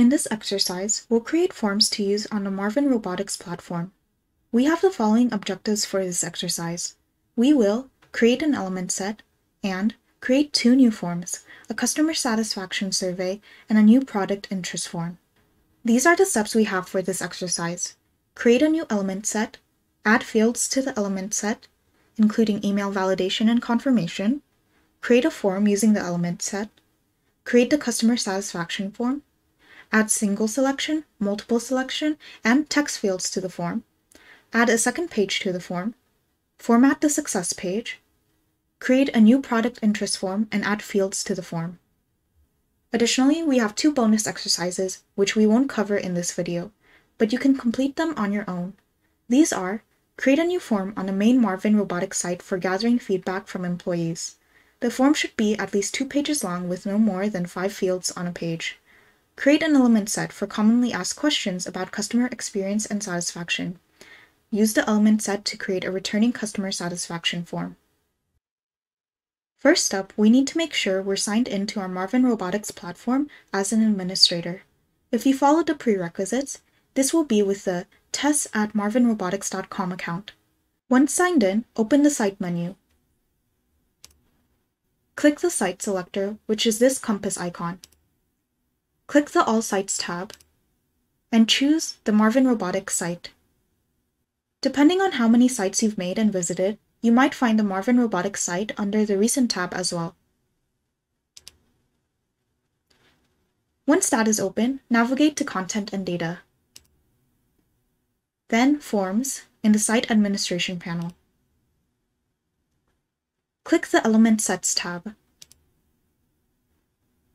In this exercise, we'll create forms to use on the Marvin Robotics platform. We have the following objectives for this exercise. We will create an element set and create two new forms, a customer satisfaction survey and a new product interest form. These are the steps we have for this exercise. Create a new element set, add fields to the element set, including email validation and confirmation, create a form using the element set, create the customer satisfaction form, add single selection, multiple selection, and text fields to the form, add a second page to the form, format the success page, create a new product interest form, and add fields to the form. Additionally, we have two bonus exercises, which we won't cover in this video, but you can complete them on your own. These are Create a new form on the main Marvin Robotics site for gathering feedback from employees. The form should be at least two pages long with no more than five fields on a page. Create an element set for commonly asked questions about customer experience and satisfaction. Use the element set to create a returning customer satisfaction form. First up, we need to make sure we're signed into our Marvin Robotics platform as an administrator. If you follow the prerequisites, this will be with the tests at marvinrobotics.com account. Once signed in, open the Site menu. Click the Site selector, which is this compass icon. Click the All Sites tab, and choose the Marvin Robotics site. Depending on how many sites you've made and visited, you might find the Marvin Robotics site under the Recent tab as well. Once that is open, navigate to Content and Data. Then Forms in the Site Administration panel. Click the Element Sets tab.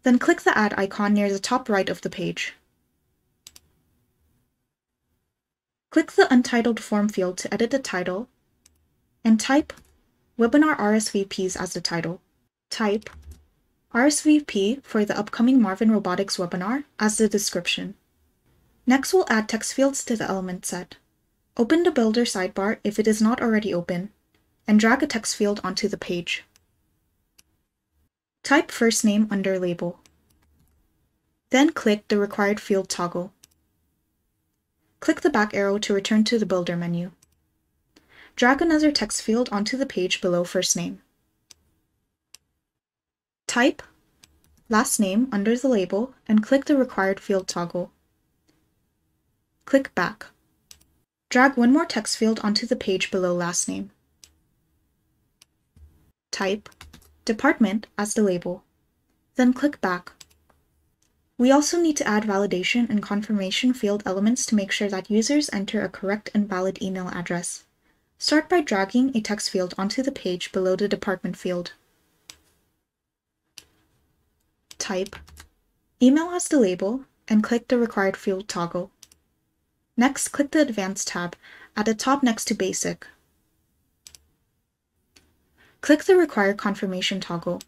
Then click the Add icon near the top right of the page. Click the Untitled Form field to edit the title, and type Webinar RSVPs as the title. Type RSVP for the upcoming Marvin Robotics webinar as the description. Next, we'll add text fields to the element set. Open the Builder sidebar if it is not already open, and drag a text field onto the page. Type first name under label. Then click the required field toggle. Click the back arrow to return to the Builder menu. Drag another text field onto the page below first name. Type last name under the label and click the required field toggle. Click back. Drag one more text field onto the page below last name. Type Department as the label. Then click back. We also need to add validation and confirmation field elements to make sure that users enter a correct and valid email address. Start by dragging a text field onto the page below the department field. Type Email as the label and click the required field toggle. Next, click the Advanced tab at the top next to Basic. Click the required confirmation toggle.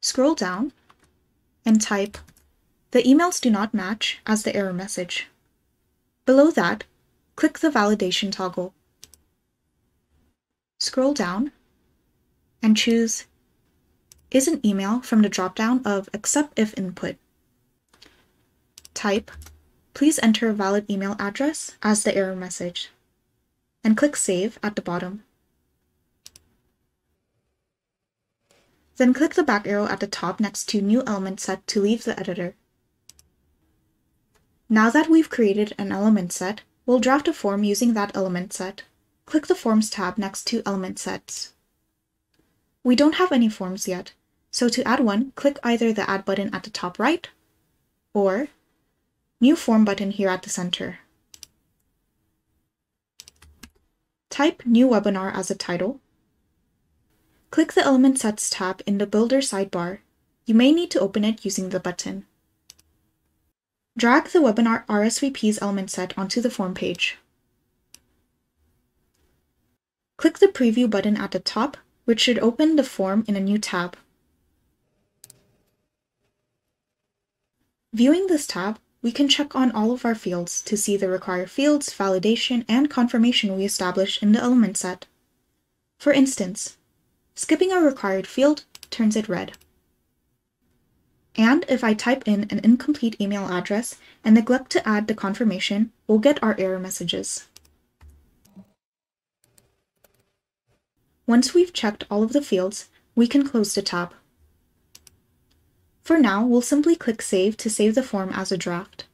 Scroll down and type, the emails do not match as the error message. Below that, click the validation toggle. Scroll down and choose is an email from the dropdown of accept if input. Type Please enter a valid email address as the error message, and click Save at the bottom. Then click the back arrow at the top next to New Element Set to leave the editor. Now that we've created an element set, we'll draft a form using that element set. Click the Forms tab next to Element Sets. We don't have any forms yet, so to add one, click either the Add button at the top right, or New Form button here at the center. Type New Webinar as a title. Click the Element Sets tab in the Builder sidebar. You may need to open it using the button. Drag the Webinar RSVPs element set onto the form page. Click the Preview button at the top, which should open the form in a new tab. Viewing this tab, we can check on all of our fields to see the required fields, validation, and confirmation we established in the element set. For instance, skipping a required field turns it red. And if I type in an incomplete email address and neglect to add the confirmation, we'll get our error messages. Once we've checked all of the fields, we can close the tab. For now, we'll simply click Save to save the form as a draft.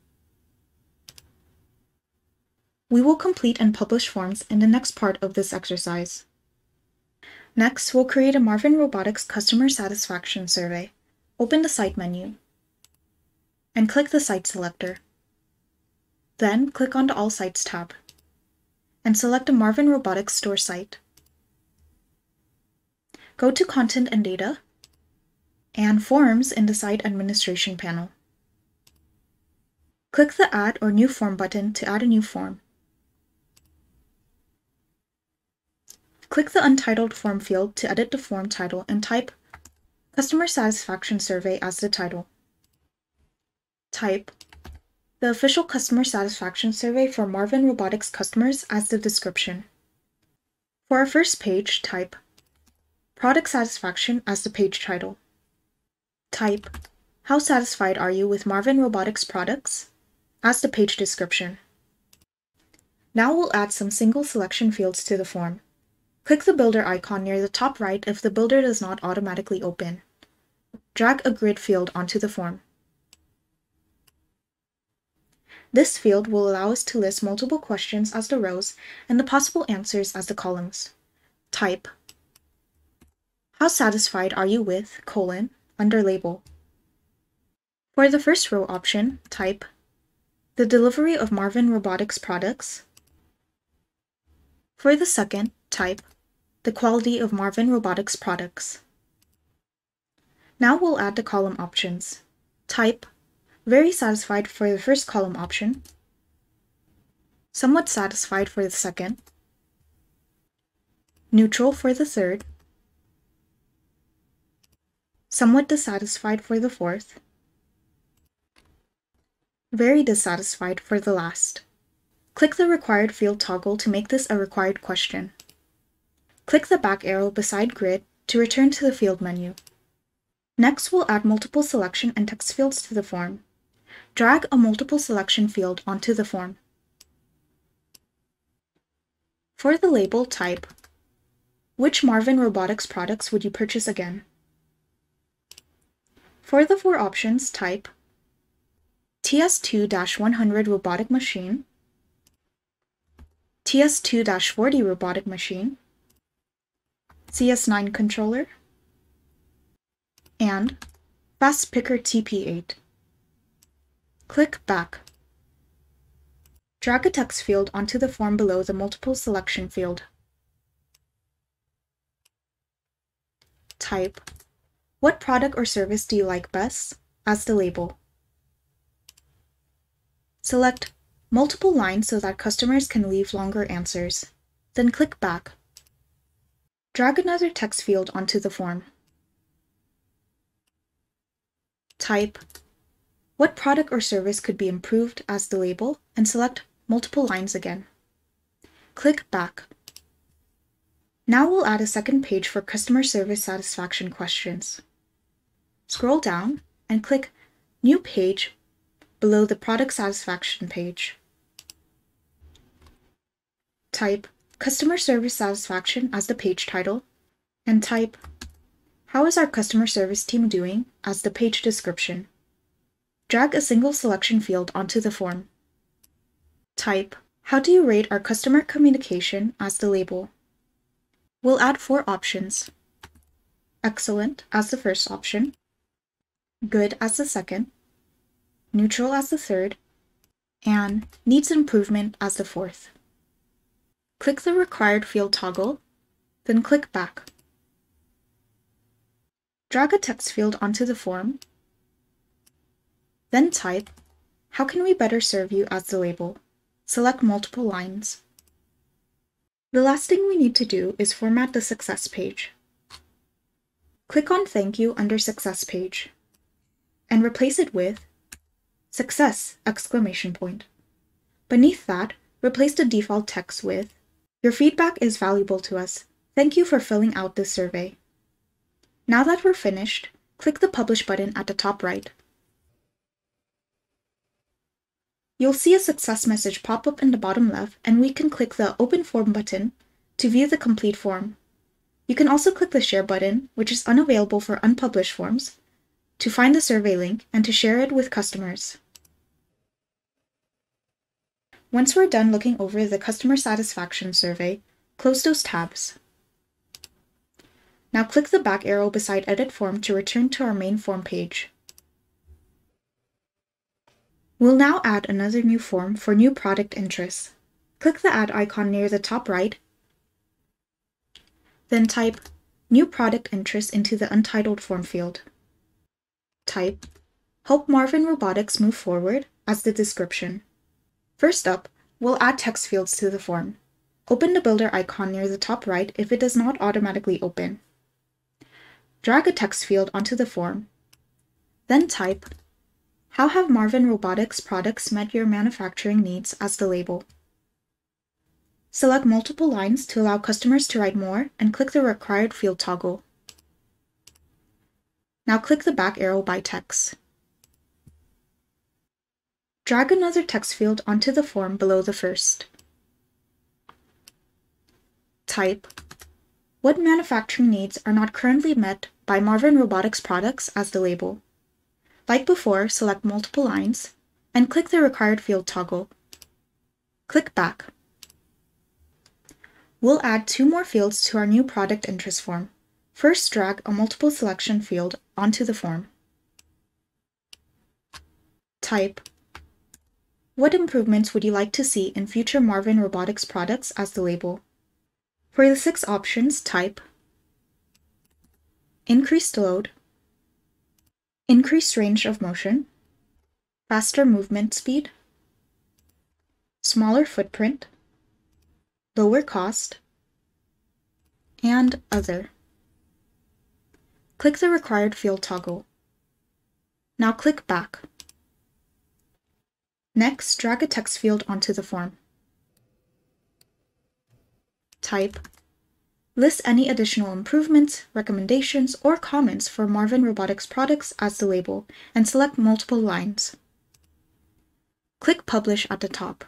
We will complete and publish forms in the next part of this exercise. Next, we'll create a Marvin Robotics Customer Satisfaction Survey. Open the Site menu and click the Site selector. Then click on the All Sites tab and select a Marvin Robotics store site. Go to Content and Data and Forms in the Site Administration panel. Click the Add or New Form button to add a new form. Click the Untitled Form field to edit the form title and type Customer Satisfaction Survey as the title. Type the official customer satisfaction survey for Marvin Robotics customers as the description. For our first page, type Product Satisfaction as the page title. Type How satisfied are you with Marvin Robotics products as the page description. Now we'll add some single selection fields to the form. Click the builder icon near the top right if the builder does not automatically open. Drag a grid field onto the form. This field will allow us to list multiple questions as the rows and the possible answers as the columns. Type How satisfied are you with, colon, under label. For the first row option, type the delivery of Marvin Robotics products. For the second, type the quality of Marvin Robotics products. Now we'll add the column options. Type, very satisfied for the first column option, somewhat satisfied for the second, neutral for the third, somewhat dissatisfied for the fourth, very dissatisfied for the last. Click the required field toggle to make this a required question. Click the back arrow beside Grid to return to the field menu. Next, we'll add multiple selection and text fields to the form. Drag a multiple selection field onto the form. For the label, type Which Marvin Robotics products would you purchase again? For the four options, type TS2-100 robotic machine, TS2-40 robotic machine, CS9 controller, and Fast Picker TP8. Click Back. Drag a text field onto the form below the multiple selection field. Type What product or service do you like best as the label. Select multiple lines so that customers can leave longer answers. Then click Back. Drag another text field onto the form. Type what product or service could be improved as the label and select multiple lines again. Click Back. Now we'll add a second page for customer service satisfaction questions. Scroll down and click New Page below the product satisfaction page. Type customer service satisfaction as the page title, and type how is our customer service team doing as the page description. Drag a single selection field onto the form. Type how do you rate our customer communication as the label. We'll add four options. Excellent as the first option, good as the second, neutral as the third, and needs improvement as the fourth. Click the required field toggle, then click back. Drag a text field onto the form, then type, how can we better serve you as the label? Select multiple lines. The last thing we need to do is format the success page. Click on Thank You under Success page and replace it with Success! exclamation point. Beneath that, replace the default text with your feedback is valuable to us. Thank you for filling out this survey. Now that we're finished, click the Publish button at the top right. You'll see a success message pop up in the bottom left and we can click the Open Form button to view the complete form. You can also click the Share button, which is unavailable for unpublished forms, to find the survey link and to share it with customers. Once we're done looking over the customer satisfaction survey, close those tabs. Now click the back arrow beside Edit Form to return to our main form page. We'll now add another new form for new product interests. Click the Add icon near the top right, then type New Product Interest into the Untitled Form field. Type Help Marvin Robotics Move Forward as the description. First up, we'll add text fields to the form. Open the builder icon near the top right if it does not automatically open. Drag a text field onto the form. Then type how have Marvin Robotics products met your manufacturing needs as the label? Select multiple lines to allow customers to write more and click the required field toggle. Now click the back arrow by text. Drag another text field onto the form below the first. Type What manufacturing needs are not currently met by Marvin Robotics products as the label. Like before, select multiple lines and click the required field toggle. Click back. We'll add two more fields to our new product interest form. First, drag a multiple selection field onto the form. Type What improvements would you like to see in future Marvin Robotics products as the label? For the six options, type Increased load, increased range of motion, faster movement speed, smaller footprint, lower cost, and other. Click the required field toggle. Now click back. Next, drag a text field onto the form. Type List any additional improvements, recommendations, or comments for Marvin Robotics products as the label, and select multiple lines. Click Publish at the top.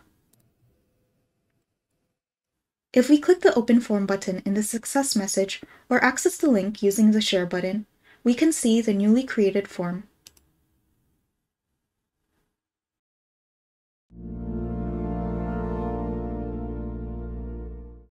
If we click the Open Form button in the success message or access the link using the Share button, we can see the newly created form.